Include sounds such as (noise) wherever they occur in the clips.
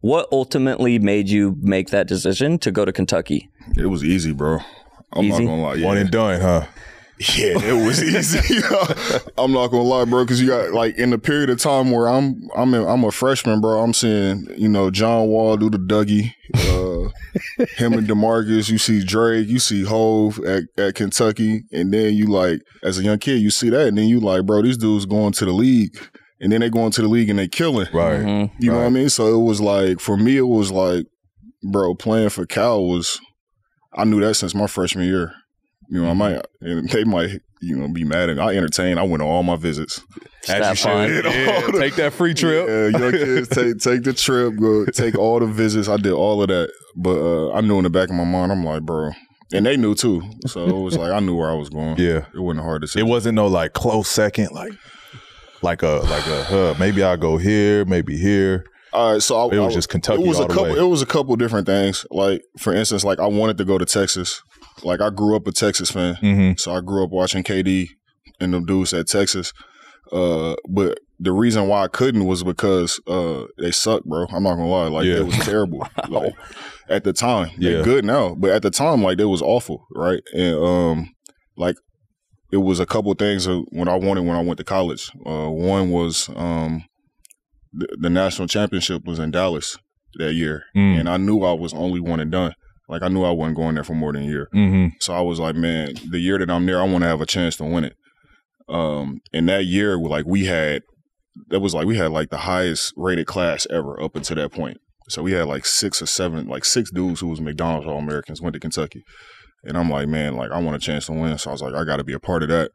What ultimately made you make that decision to go to Kentucky? It was easy, bro. I'm Easy? not gonna lie. Yeah. One and done, huh? Yeah, it was (laughs) easy. (laughs) I'm not gonna lie, bro, because you got like in the period of time where I'm I'm in, I'm a freshman, bro. I'm seeing you know John Wall do the Dougie, uh, him and Demarcus. You see Drake, you see Hove at, at Kentucky, and then you like as a young kid you see that, and then you like, bro, these dudes going to the league, and then they go into the league and they killing. Right. Mhm. You know what I mean? So it was like for me, it was like, bro, playing for Cal was. I knew that since my freshman year. You know, I might and they might you know be mad at me. I entertained. I went on all my visits. As That you fun. should. Yeah, take that free trip. Yeah, young kids take take the trip, go take all the visits. I did all of that, but uh, I knew in the back of my mind, I'm like, bro, and they knew too. So it was like I knew where I was going. Yeah. it wasn't hard to say. It wasn't no like close second, like like a like a huh, maybe I'll go here, maybe here. All right, so I, It was I- just Kentucky It was a couple. way. It was a couple different things. Like for instance, like I wanted to go to Texas. Like I grew up a Texas fan, Mm-hmm. so I grew up watching KD and them dudes at Texas. Uh, but the reason why I couldn't was because uh they suck, bro. I'm not gonna lie. Like Yeah. it was terrible. (laughs) Like, at the time, Yeah. good now, but at the time, like it was awful, right? And um, like it was a couple things when I wanted when I went to college. Uh, one was um, the, the national championship was in Dallas that year, Mm. and I knew I was only one and done. Like I knew I wasn't going there for more than a year. Mm-hmm. So I was like, man, the year that I'm there, I want to have a chance to win it. Um, and that year, like we had, that was like we had like the highest rated class ever up until that point. So we had like six or seven, like six dudes who was McDonald's All Americans went to Kentucky, and I'm like, man, like I want a chance to win. So I was like, I got to be a part of that.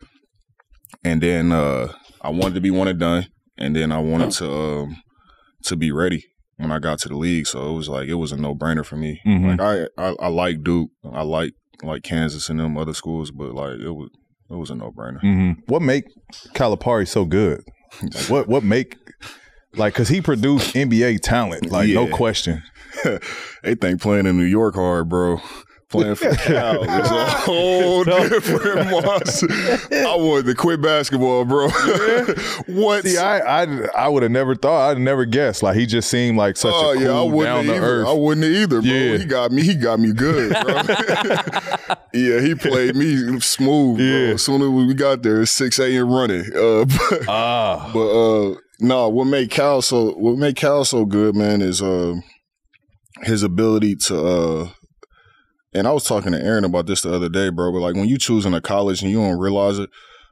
And then uh, I wanted to be one and done, and then I wanted to um, to be ready when I got to the league. So it was like it was a no brainer for me. Mhm. Like I, I I like Duke, I like like Kansas and them other schools, but like it was it was a no brainer. Mm-hmm. What make Calipari so good? Like, what what make like because he produced NBA talent, like no question. (laughs) they think playing in New York hard, bro. Playing for (laughs) Cal is a (laughs) whole different (laughs) monster. I wanted to quit basketball, bro. what? See, I I, I would have never thought. I'd never guessed. Like he just seemed like such Oh a yeah, I cool, wouldn't down to either. earth. I wouldn't either, bro. Yeah. He got me. He got me good, bro. yeah, he played me smooth, bro. Yeah. As soon as we got there, it's six a.m. running. Uh, but, Ah, But uh no, what made Cal so what made Cal so good, man, is uh his ability to uh and I was talking to Aaron about this the other day, bro. But like when you choosing a college and you don't realize it,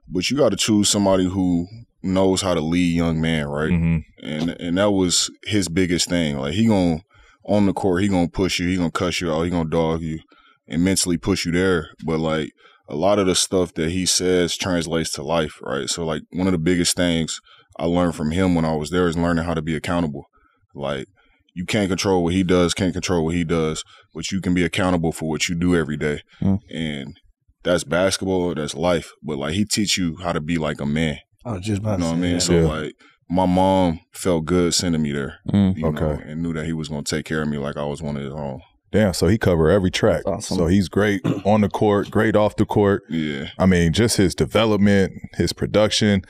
but you got to choose somebody who knows how to lead young man, right? mhm. And and that was his biggest thing. Like he gonna on the court, he gonna push you, he gonna cuss you out, he gonna dog you, and mentally push you there. But like a lot of the stuff that he says translates to life, right? So like one of the biggest things I learned from him when I was there is learning how to be accountable. Like you can't control what he does, can't control what he does, but you can be accountable for what you do every day. Mm. And that's basketball, that's life. But like he teach you how to be like a man. I was just about You know to what I mean? that. So Yeah. like my mom felt good sending me there. Mm. You know, Okay. and knew that he was gonna take care of me like I was one of his own. Damn, so he covered every track. Awesome. So he's great on the court, great off the court. Yeah. I mean, just his development, his production.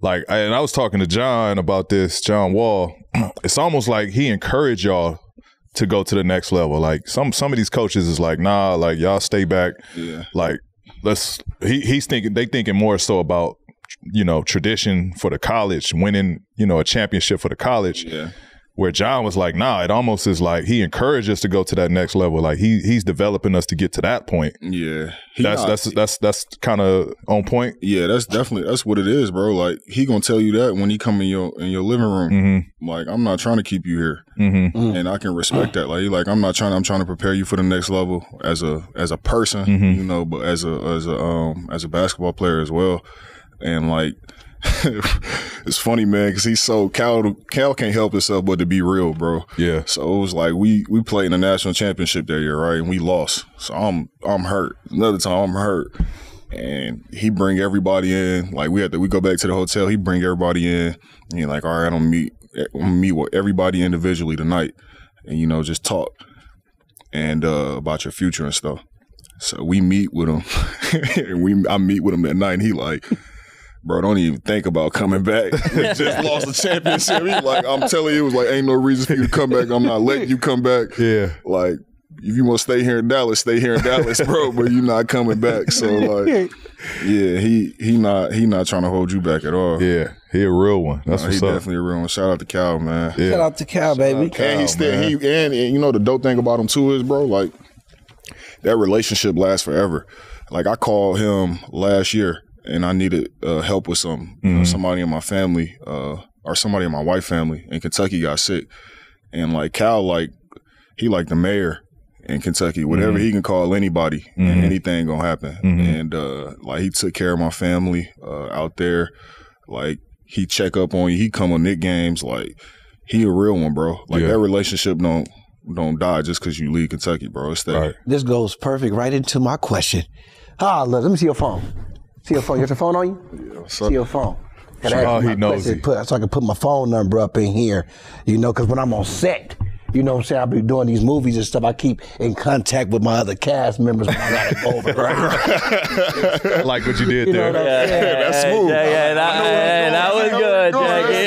Like, I- and I was talking to John about this, John Wall. (clears throat) It's almost like he encouraged y'all to go to the next level. Like some some of these coaches is like, nah, like y'all stay back. Yeah. Like let's. He he's thinking they thinking more so about you know tradition for the college, winning you know a championship for the college. Yeah. Where John was like, nah, it almost is like he encouraged us to go to that next level. Like he he's developing us to get to that point. Yeah. He That's not- that's that's that's kind of on point. yeah, that's definitely that's what it is, bro. Like he gonna tell you that when he come in your in your living room. Mm-hmm. Like I'm not trying to keep you here, Mm-hmm. and I can respect that. Like, he like I'm not trying. I'm trying to prepare you for the next level as a as a person, Mhm. you know, but as a as a um as a basketball player as well. And like, (laughs) it's funny, man, because he's so Cal. Cal can't help himself but to be real, bro. Yeah. So it was like we we played in the national championship that year, right? And we lost. So I'm I'm hurt. Another time I'm hurt. And he bring everybody in. Like we had to we go back to the hotel. He bring everybody in. And like, all right, I'm gonna meet I'm gonna meet with everybody individually tonight. And you know, just talk and uh about your future and stuff. So we meet with him (laughs) and we I meet with him that night and he like bro, don't even think about coming back. (laughs) We just lost the championship. He like, I'm telling you, it was like, ain't no reason for you to come back. I'm not letting you come back. Yeah. Like, if you want to stay here in Dallas, stay here in Dallas, bro. But you're not coming back. So like, yeah, he he not he not trying to hold you back at all. Yeah. He a real one. That's Nah, he up. definitely a real one. Shout out to Cal, man. Yeah. Shout out to Cal, baby. And he still he and, and you know the dope thing about him too is, bro, like that relationship lasts forever. Like I called him last year and I needed uh, help with some you know, somebody in my family uh, or somebody in my wife family in Kentucky got sick, and like Cal, like he like the mayor in Kentucky. Whatever he can call anybody, and anything gonna happen. And uh, like he took care of my family uh, out there. Like he check up on you. He come on Knick games. Like he a real one, bro. Like Yeah. that relationship don't don't die just because you leave Kentucky, bro. It's that. Right. This goes perfect right into my question. Ah, look, let me see your phone. See your phone. You got your phone on you? So, See your phone. Gotta Oh, he my knows question, it. Put, so I can put my phone number up in here, you know, because when I'm on set, you know what I'm saying? I'll be doing these movies and stuff. I keep in contact with my other cast members when I gotta go over. right? like what you did You know there. what I'm saying? that's smooth. Yeah, yeah, that, that was good, Jackie.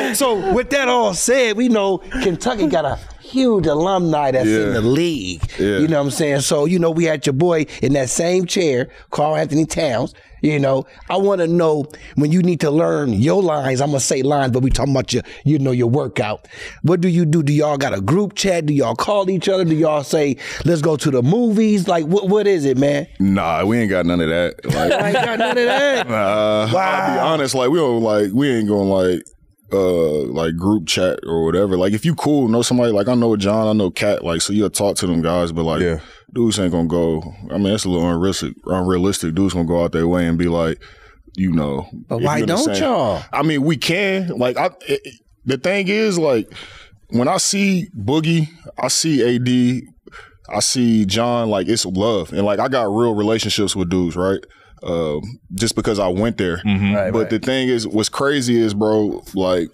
Yeah, so with that all said, we know Kentucky got a huge alumni that's in the league. Yeah. You know what I'm saying? So, you know, we had your boy in that same chair, Karl-Anthony Towns. You know, I want to know when you need to learn your lines. I'm gonna say lines, but we talking about your, you know, your workout. What do you do? Do y'all got a group chat? Do y'all call each other? Do y'all say, "Let's go to the movies"? Like, what what is it, man? Nah, we ain't got none of that. Like, (laughs) I ain't got none of that. Nah, I'll be honest. Like we don't like we ain't going like uh like group chat or whatever. Like if you cool, know somebody like I know John, I know KAT. Like so you'll talk to them guys, but like Yeah. dudes ain't gonna go. I mean that's a little unrealistic. Unrealistic. Dudes gonna go out their way and be like, you know. But why don't understand- y'all? I mean we can. Like I. It, it- the thing is like when I see Boogie, I see AD. I see John, like it's love, and like I got real relationships with dudes, right? Um, just because I went there. Right, but the thing is, what's crazy is, bro, like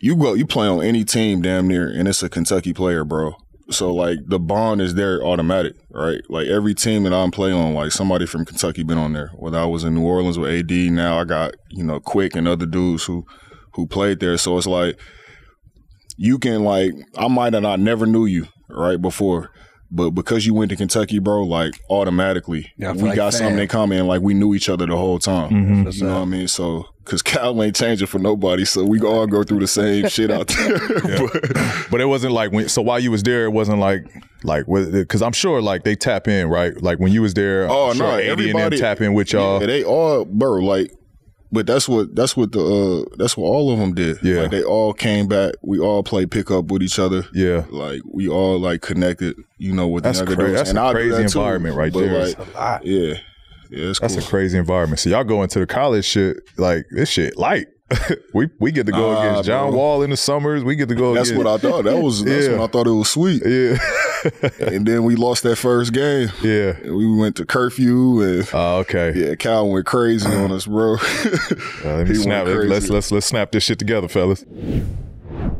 you go, you play on any team, damn near, and it's a Kentucky player, bro. So like the bond is there automatic, right? Like every team that I'm playing on, like somebody from Kentucky been on there. Whether I was in New Orleans with AD, now I got you know Quick and other dudes who who played there. So it's like you can like I might have not never knew you right before, but because you went to Kentucky, bro, like automatically Yeah, we like got something fam. in common. Like we knew each other the whole time. Mm-hmm. You know what I mean? So because Cal ain't changing for nobody, so we all go through the same (laughs) shit out there. (laughs) but, But it wasn't like when. So while you was there, it wasn't like like because I'm sure like they tap in right. Like when you was there, oh I'm no, sure AD and everybody tap in with y'all. Yeah, they all, bro. Like, but that's what that's what the uh, that's what all of them did. Yeah. like, they all came back. We all played pickup with each other. Yeah. like we all like connected. You know, with That's the younger cra- dudes. that's and a I'll do crazy that, too. environment right there. Like, yeah, yeah, it's That's cool. a crazy environment. So y'all go into the college shit like this shit light. (laughs) we we get to go Nah, against John bro. Wall in the summers. We get to go. Against. That's against, what I thought. That was that's Yeah. when I thought it was sweet. Yeah, And then we lost that first game. yeah. And we went to curfew and Oh, okay. yeah, Cal went crazy on us, bro. (laughs) Uh, let me He snap. went Let's let's let's snap this shit together, fellas.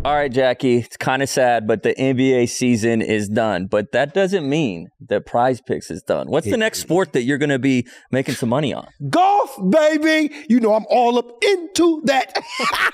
All right, Jackie, it's kind of sad, but the NBA season is done. But that doesn't mean that prize picks is done. What's the next sport that you're going to be making some money on? Golf, baby. You know, I'm all up into that.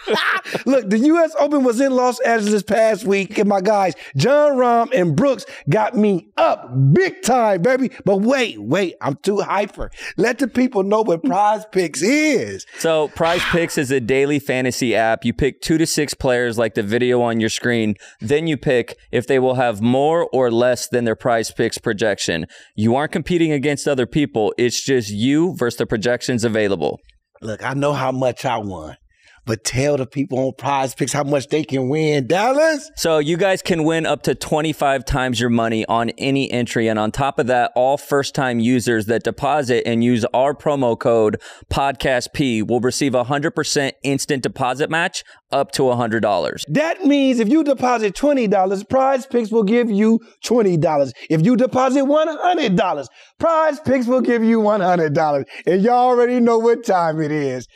(laughs) Look, the U.S. Open was in Los Angeles this past week, and my guys, Jon Rahm and Brooks, got me up big time, baby. But wait, wait, I'm too hyper. Let the people know what prize picks is. So, Prize Picks is a daily fantasy app. You pick two to six players, like the video on your screen. Then you pick if they will have more or less than their Prize Picks projection. You aren't competing against other people. It's just you versus the projections available. Look, I know how much I won, but tell the people on prize picks how much they can win, Dallas. So you guys can win up to 25 times your money on any entry. And on top of that, all first time users that deposit and use our promo code PodcastP will receive a 100% instant deposit match up to $100. That means if you deposit $20, Prize Picks will give you $20. If you deposit $100, Prize Picks will give you $100. And y'all already know what time it is.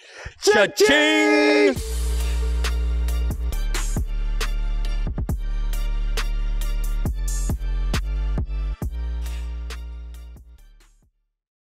Cha-ching! Bye.